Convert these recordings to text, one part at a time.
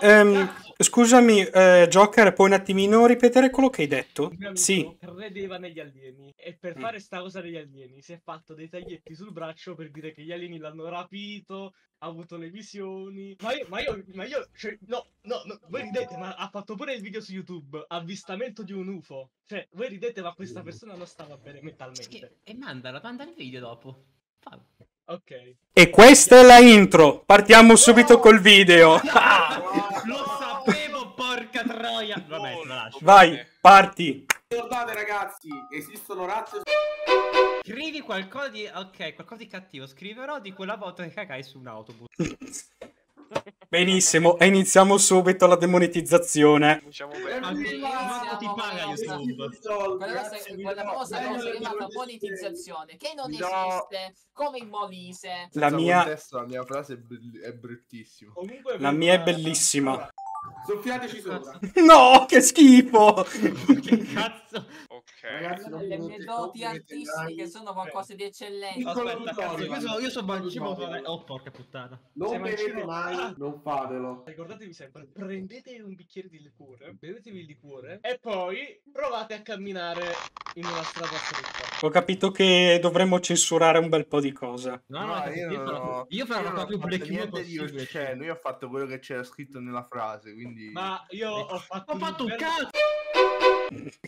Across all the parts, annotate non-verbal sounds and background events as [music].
Ehm, scusami, eh, Joker, puoi un attimino ripetere quello che hai detto? Sì. credeva negli alieni e per fare sta cosa degli alieni si è fatto dei taglietti sul braccio per dire che gli alieni l'hanno rapito, ha avuto le visioni. Ma io, ma io, ma io, cioè, no, no, no, voi ridete, ma ha fatto pure il video su YouTube, avvistamento di un UFO. Cioè, voi ridete, ma questa persona non stava bene mentalmente. E mandala, manda il video dopo. Fallo. Ok. E questa è la intro. Partiamo subito col video. [laughs] Lo sapevo, porca troia! Vabbè, lo lascio. Vai, parti. Ricordate ragazzi, esistono razze Scrivi qualcosa di. Ok, qualcosa di cattivo. Scriverò di quella volta che cagai su un autobus. [laughs] Benissimo, e iniziamo subito la demonetizzazione. Cominciamo bene. Ma ti, paga YouTube. Quella, se- quella famosa cosa chiamata monetizzazione che non No. esiste come in Molise. La mia, contesto, la mia frase è, bell- è bruttissima. Comunque la mia è bellissima. Soffiateci sopra. No, che schifo. che [laughs] cazzo? Ok. Ragazzi, non Le mi mie doti artistiche sono qualcosa di eccellente. Aspetta, cazzo, io sono, io sono tutorial. Oh, porca puttana. Non bevete Mancino- mai, Ah! non fatelo. Ricordatevi sempre, prendete un bicchiere di liquore, bevetevi il liquore e poi provate a camminare in una strada stretta. Ho capito che dovremmo censurare un bel po' di cose. No, no, No, io, io farò, ho- io farò io humor niente di possibile. cioè, lui ha fatto quello che c'era scritto nella frase, quindi... Ma io ho fatto, Ho fatto un livello- cazzo!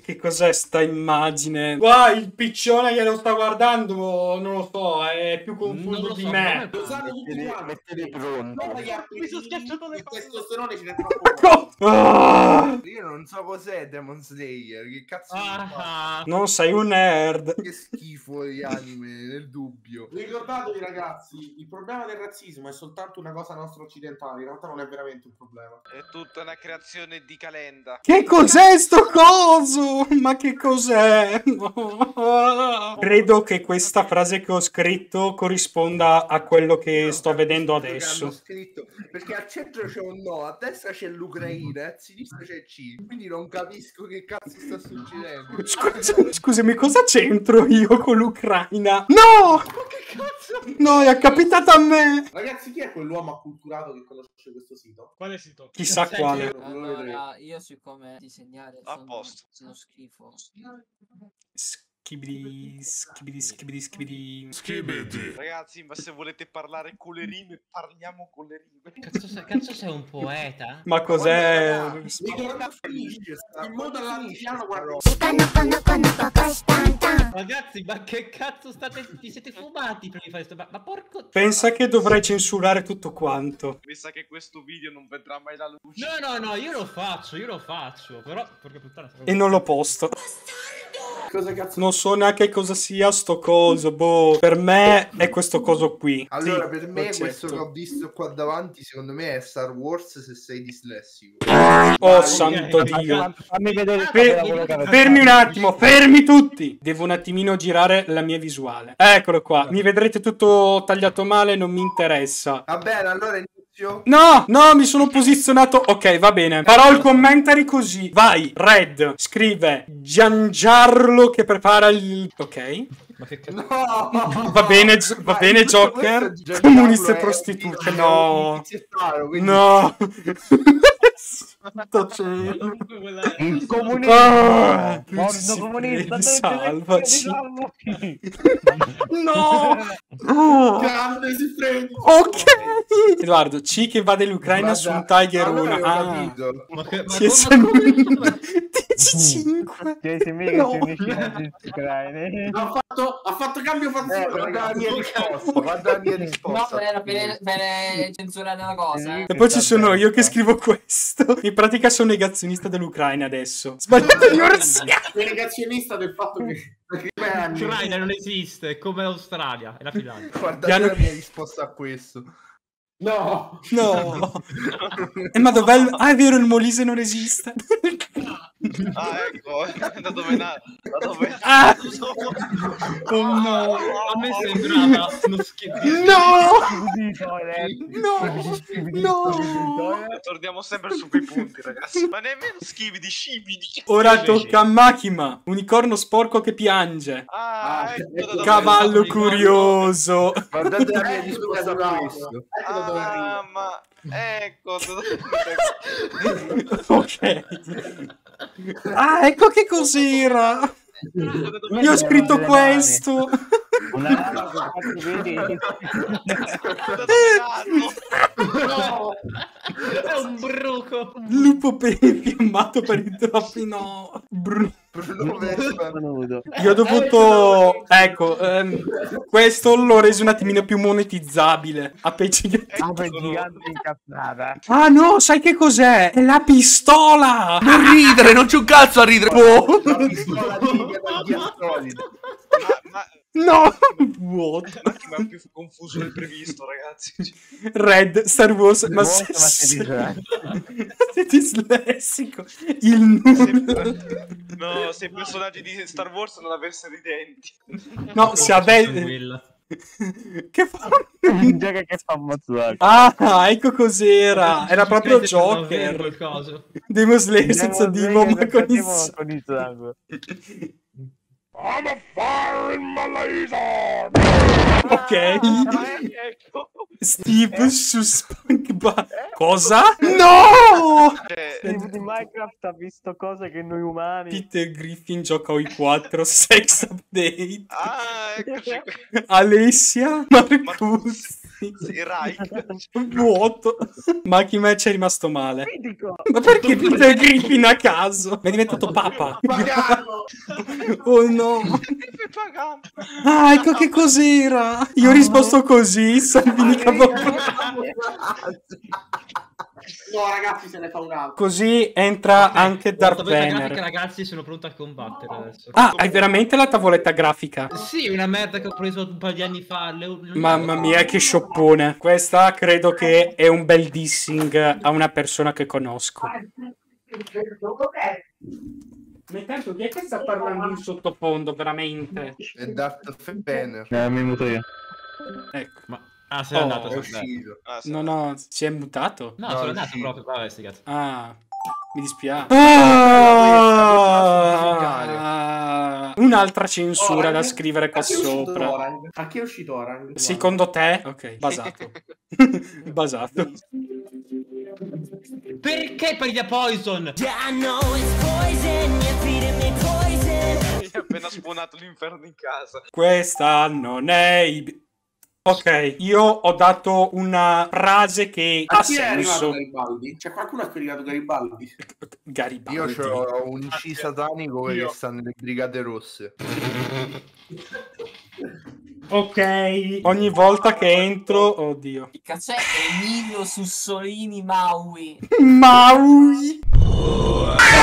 Che cos'è sta immagine? Qua il piccione che lo sta guardando, non lo so, è più confuso lo di so, me. Lo sanno tutti Mettete- quanti. mettete pronto. Gli Mi sono schiacciato le palle. testosterone ce n'è troppo. [laughs] Ah! Non so cos'è Demon Slayer, che cazzo fa? Ah, Non sei un nerd. Che schifo di anime, nel dubbio. Ricordatevi ragazzi, il problema del razzismo è soltanto una cosa nostra occidentale, in realtà non è veramente un problema. È tutta una creazione di Calenda. Che cos'è sto coso? Ma che cos'è? [laughs] Credo che questa frase che ho scritto corrisponda a quello che sto vedendo Quello che hanno adesso. scritto, perché al centro c'è un no, a destra c'è l'Ucraina, e a sinistra c'è il C. Quindi non capisco che cazzo sta succedendo. [laughs] Scusa- scusami, cosa c'entro io con l'Ucraina? No! No, è capitato a me! Ragazzi, chi è quell'uomo acculturato che conosce questo sito? Quale sito? Chissà Sai, quale. Allora, io siccome disegnare A sono, posto. sono schifo. Schibidi, schibidi, schibidi, schibidi. Ragazzi, ma se volete parlare con le rime, parliamo con le rime. cazzo, sei, cazzo sei un poeta? Ma cos'è? Modo all'anziano guarda Ragazzi, ma che cazzo state. Vi siete fumati prima di fare sto. Ma, ma porco. Pensa che dovrei censurare tutto quanto. Mi sa che questo video non vedrà mai la luce. No, no, no, io lo faccio, io lo faccio. Però, porca puttana. E non lo posto. Cosa cazzo Non so neanche cosa sia sto coso. Boh. Per me è questo coso qui. Allora, Sì, per me, concetto. questo che ho visto qua davanti, secondo me è Star Wars se sei dislessico. Oh santo Dio. Fammi vedere Fer- avete fermi un attimo, fermi tutti. Devo un attimino girare la mia visuale. Eccolo qua. Mi vedrete tutto tagliato male, non mi interessa. Va bene, allora. No, no, mi sono posizionato. Ok, va bene. Farò il commentary così. Vai, Red. Scrive Giangiarlo che prepara il. Ok. Ma che cazzo. No! Va bene, va Ma bene, Joker. prostitute, è un no. No. [laughs] Santo cielo. Il comunista! Ah, comunista! prende, dove salvaci. salvaci! No. [laughs] Oh. Grande si prende. Ok. Edoardo, C che va dell'Ucraina su un Tiger allora 1. ho Ah. Ma che. Ma. Come- Dici 5. Che si mica No. si ucraini. [laughs] Ha fatto, ha fatto cambio Eh, fazione. guarda la mia risposta, guarda la mia No, risposta. era per, per censurare una cosa. eh. E poi ci sono io che scrivo questo. In pratica sono negazionista dell'Ucraina adesso. Sbagliato di Orsia. Negazionista del fatto che che L'Ucraina non esiste, è come l'Australia e la Finlandia. Guarda Piano- la mia risposta a questo. No, No. [laughs] Eh, ma dov'è il... Ah, è vero, il Molise non esiste. [laughs] Ah, ecco, [laughs] da dove na- da dove è [laughs] Ah! nato. Oh no! A me sembrava uno schifo. No! No! No! Torniamo sempre su quei punti, ragazzi. Ma nemmeno schivi di scibidi. Ora tocca a Makima, unicorno sporco che piange. Ah, Ah, ecco [laughs] ecco da dove Cavallo curioso. Guardate la mia Ecco risposta dove a arrivo. questo. Ecco da arrivo. Ah, ma ecco Ok. Ah, ecco che cos'era. Io ho scritto questo. Una lama con quattro piedi. dove è un bruco. Lupo piammato per i troppi no. Bru- Bruno nudo. Io ho dovuto... Ecco, ehm, questo l'ho reso un attimino più monetizzabile. A pecci- Apre gigante incazzata. Ah no, sai che cos'è? È la pistola! Non ridere, non c'è un cazzo a ridere. Oh, La pistola Solid. [laughs] Ma, ma, no! What? ma più confuso del previsto, ragazzi. Red, Star Wars, ma se... ma sei dislessico. sei dislessico. Il nulla. No, se i personaggi di Star Wars non avessero i denti. No, se. Tranquilla. Che fa? Un gioco che fa mozzuato. Ah, ecco cos'era. Era proprio Joker. Demon Slayer senza Dimo, ma con il [laughs] [laughs] Andiamo sangue. con il sangue. Ok. Ah, ecco. Steve su SpongeBob. Cosa? No! Steve di Minecraft ha visto cose che noi umani. Peter Griffin gioca i 4 sex update. ah, eccoci qui. Alessia Marcuzzi. Sì, [laughs] Rai. Vuoto. Makima ci è rimasto male. Critico. Ma perché Peter Griffin a caso? Mi è diventato papa. [laughs] Pagano! [laughs] Oh no. Ah, ecco che cos'era. Io ho risposto così. Salvini Capodanno. No, ragazzi, se ne fa un altro. Così entra anche Darth Tavoletta grafica, Vader. ragazzi, sono pronto a combattere adesso. Ah, hai veramente la tavoletta grafica? Sì, una merda che ho preso un paio di anni fa. le- Mamma mia, che scioppone. Questa credo che è un bel dissing a una persona che conosco. Ma intanto chi è che sta parlando in sottofondo, veramente? È Darth Fener. Eh, mi muto io. Ecco. Ma... Ah, sei Oh, andato. È andato. uscito. Ah. No, no, si è mutato. No, No, sono andato uscito. proprio. Vabbè, sti cazzo. Ah, mi dispiace. Ah, un'altra censura da scrivere qua sopra. Orang? A chi è uscito Orang? Secondo te? Ok, [laughs] basato. [laughs] basato. Perché parli da Poison? Mi ha appena spawnato l'inferno in casa. Questa non è... Ok, io ho dato una frase che A ha chi è arrivato senso. Garibaldi? C'è qualcuno che è arrivato Garibaldi? Garibaldi. Io ho un C satanico Io. che sta nelle brigate rosse. [laughs] Ok, ogni volta che entro... Oddio. Che cazzo è Emilio Sussolini Maui? Maui!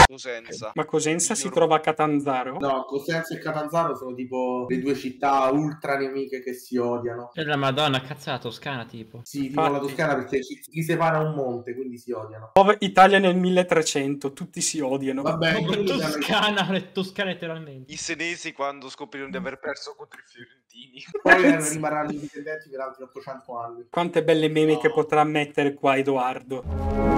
Cosenza. Ma Cosenza si trova a Catanzaro? No, Cosenza e Catanzaro sono tipo le due città ultra nemiche che si odiano. È la madonna, cazzata toscana tipo. Sì, tipo Infatti. la Toscana perché ci, ci separa un monte, quindi si odiano. Italia nel 1300, tutti si odiano. Vabbè, [laughs] toscana, [laughs] le toscane letteralmente. I senesi quando scoprirono di aver perso contro i fiorentini. [laughs] poi rimarranno indipendenti per altri 800 anni. Quante belle meme che potrà mettere qua Edoardo.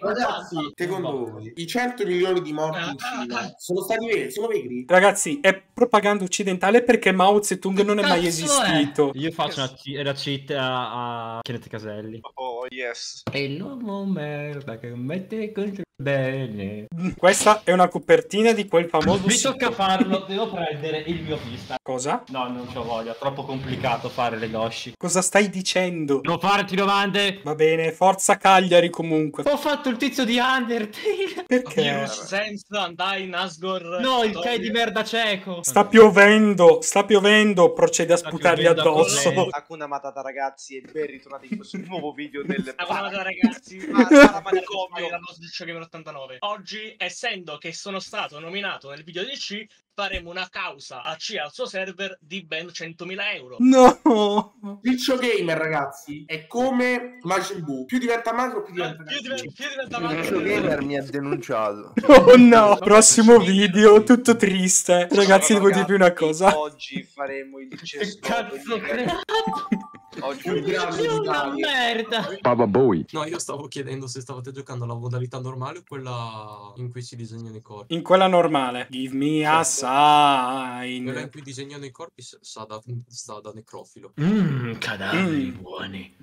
Ragazzi, secondo voi i 100 milioni di morti in Cina [laughs] sono stati veri? Sono veri? Ragazzi, è propaganda occidentale perché Mao Zedong non è mai esistito. Io faccio una, ci- una cheat a, a Kenneth Caselli. Oh, yes. È l'uomo merda che mette contro bene. [laughs] Questa è una copertina di quel famoso Mi tocca farlo, [laughs] devo prendere il mio pista. Cosa? No, non c'ho voglia, troppo complicato fare le doshi. Cosa stai dicendo? Non farti domande. Va bene, forza Cagliari comunque. Ho fatto il tizio di Undertale. Perché? Virus, Senza, Andai, Nasgor. No, il Toby. K di merda cieco. Sta piovendo, sta piovendo, procede a Sta sputargli addosso. Hakuna Matata ragazzi e ben ritornati in questo [laughs] nuovo video del Ah, guarda, ragazzi. Ah, manicomio. l'hanno dice che me lo 1989. Oggi, essendo che sono stato nominato nel video di C, faremo una causa a C e al suo server di ben 100.000 euro. No! Riccio Gamer, ragazzi, è come Majin Buu. Più diventa magro, più diventa Più diven- più diventa Riccio magro. Gamer mi ha denunciato. [laughs] Oh no! Prossimo video, tutto triste. Ragazzi, devo dirvi una cosa. Oggi faremo il [laughs] Che cesto. cazzo credo? [laughs] Oggi Più grande una merda. Baba Bowie. No, io stavo chiedendo se stavate giocando alla modalità normale o quella in cui si disegnano i corpi. In quella normale. Give me a Quella in sign. cui disegnano i corpi sa da, sa da necrofilo. Mmm, cadaveri Mm. buoni.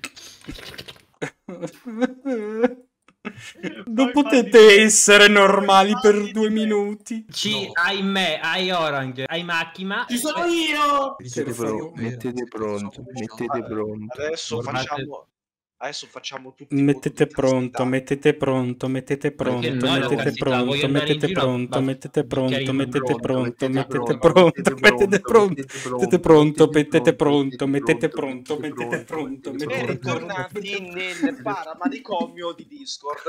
[laughs] Non potete essere normali per due minuti. C, No. hai me, hai Orange, hai Makima. Ci sono io! Mettete, pro- mettete pronto, mettete pronto. Adesso facciamo. Adesso facciamo tutti. Mettete pronto, mettete pronto, mettete pronto, no, mettete pronto, mettete pronto, mettete pronto, mettete pronto, mettete pronto, mettete pronto, mettete pronto, mettete pronto, mettete pronto, mettete pronto, E mettete pronto. ritornati nel paramanicomio di Discord.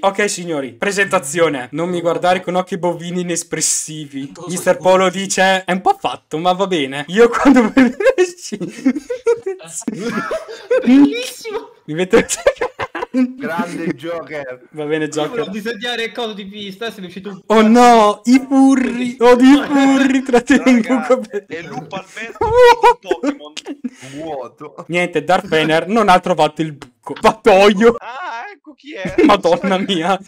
Ok signori, presentazione. Non mi guardare con occhi bovini inespressivi. Mister? Polo dice è un po' fatto, ma va bene. Io quando esci Bellissimo. mi mette Grande Joker. Va bene, Io Joker. disegnare il coso di pista, se mi è uscito un Oh no, i furri, odio i furri, trattengo E Lupo [laughs] di Pokémon. Vuoto. Niente, Darth Vader non ha trovato il buco. Patoio. Ah, ecco chi è. Madonna mia.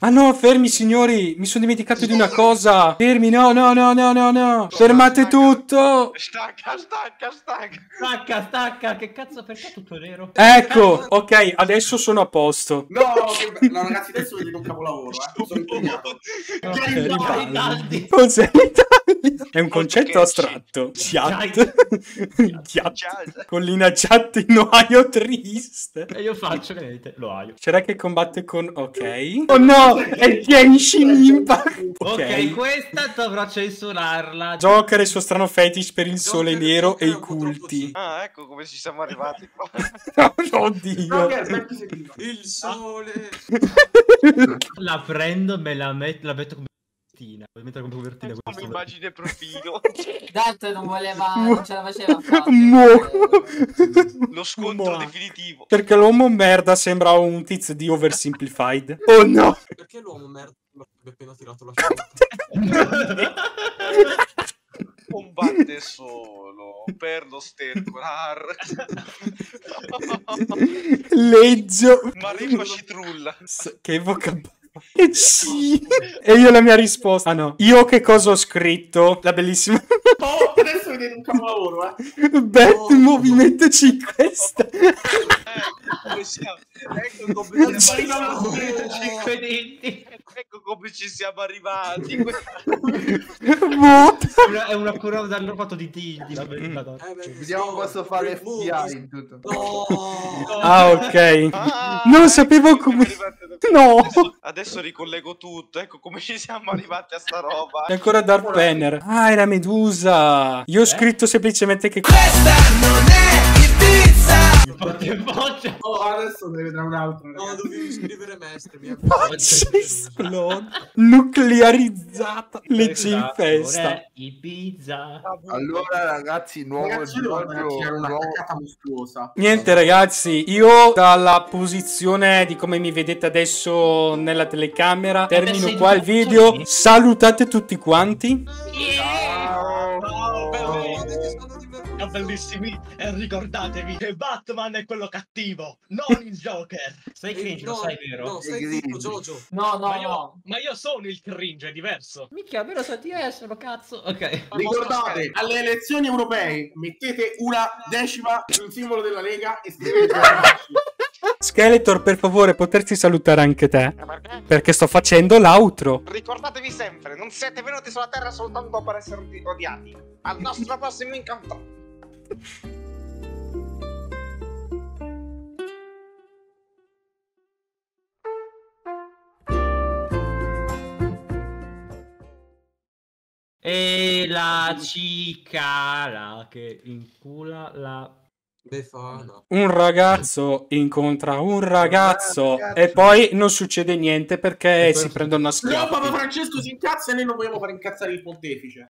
Ah no, fermi signori, mi sono dimenticato di una cosa. Fermi, no, no, no, no, no, no. Fermate tutto. Stacca, stacca, stacca. Stacca, stacca, che cazzo, perché è tutto nero? Ecco, ok, adesso sono a posto. No, che no, ragazzi, adesso vedete un capolavoro, eh. Sono impegnato. Ok, No, ribaldi. i caldi. Cos'è l'Italia? [laughs] È un concetto astratto. Chat. Chat. Chat. Collina chat in Ohio [laughs] triste. E io faccio, vedete, lo haio. C'era che combatte con... Ok. Oh no, è Genshin Impact. Ok, questa dovrò censurarla. Joker e il suo strano fetish per il sole nero e i culti. Ah, ecco come ci siamo arrivati [laughs] qua. Oddio. Il sole. La prendo, me la metto, la metto come copertina. La metto come copertina Come questo. immagine profilo. [laughs] Dante non voleva, non ce la faceva fare. Mo. Lo scontro Mua. definitivo. Perché l'uomo merda sembra un tizio di oversimplified. [laughs] Oh no. Perché l'uomo merda mi abbia appena tirato la sciarpa? [laughs] Combatte solo per lo stercolar. Leggio. Mareco citrulla. S- Che vocabolario. [laughs] Sì. E io la mia risposta. Ah no. Io che cosa ho scritto? La bellissima. Oh, adesso vedete un capolavoro, eh. Bet Movimento 5 Stelle. Ecco come siamo. Ecco come siamo arrivati. Ecco come ci siamo arrivati. Vota. È una- cura hanno fatto di tildi. verità. Eh, beh, Vediamo cosa fa Great l'FBI movies. in tutto. No. Ah, ok. Ah, Non sapevo come. No. Adesso, adesso ricollego tutto. Ecco come ci siamo arrivati a sta roba. E ancora Darth Banner. Ah, era Medusa. Io ho scritto semplicemente che. Forte in voce. Oh, adesso ne vedrà un altro. No, ragazzi. dovevi scrivere mestre. Mi [laughs] Esplode. Nuclearizzata. Legge in festa. Ibiza. Allora ragazzi, nuovo Ragazzi, giorno, una nuovo... caccata mostruosa. Niente ragazzi, io dalla posizione di come mi vedete adesso nella telecamera termino qua il video. Salutate tutti quanti. Ciao, bellissimi. E ricordatevi che Batman è quello cattivo, non il Joker. [laughs] Sei cringe, lo No, sai vero? No, Sei grigio. Jojo. No, no, ma, io, no. ma io sono il cringe, è diverso. Minchia, almeno so di esserlo, cazzo. Ok. Ricordate, alle elezioni europee mettete una decima sul simbolo della Lega e scrivete. [laughs] Skeletor, per favore, poterti salutare anche te. Perché sto facendo l'outro. Ricordatevi sempre, non siete venuti sulla Terra soltanto per essere odiati. Al nostro prossimo incontro. E la cicala che incula la Befana. Un ragazzo incontra un ragazzo ragazzo. e poi non succede niente perché poi- si prendono a No, Papa schiaffi. Francesco si incazza e noi non vogliamo fare incazzare il pontefice.